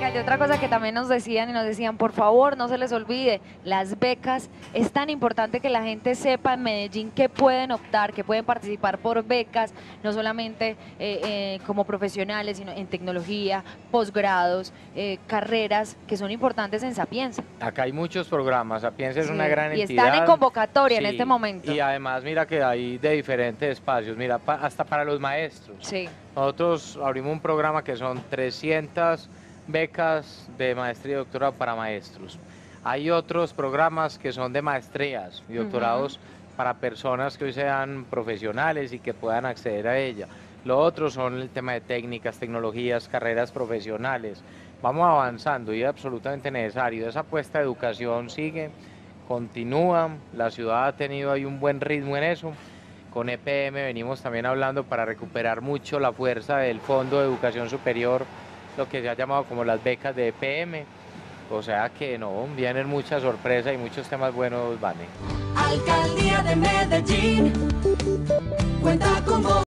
Alcalde, otra cosa que también nos decían y nos decían, por favor, no se les olvide, las becas, es tan importante que la gente sepa en Medellín que pueden optar, que pueden participar por becas, no solamente eh, eh, como profesionales, sino en tecnología, posgrados, eh, carreras que son importantes en Sapienza. Acá hay muchos programas, Sapienza es Sí, una gran y entidad. están en convocatoria en este momento. Y además mira que hay de diferentes espacios, mira, pa- hasta para los maestros. Sí. Nosotros abrimos un programa que son 300 becas de maestría y doctorado para maestros. Hay otros programas que son de maestrías y doctorados para personas que hoy sean profesionales y que puedan acceder a ella. Lo otro son el tema de técnicas, tecnologías, carreras profesionales. Vamos avanzando y es absolutamente necesario. Esa apuesta de educación sigue, continúa. La ciudad ha tenido ahí un buen ritmo en eso. Con EPM venimos también hablando para recuperar mucho la fuerza del Fondo de Educación Superior, lo que se ha llamado como las becas de EPM. O sea que no, vienen muchas sorpresas y muchos temas buenos, Vane. Alcaldía de Medellín.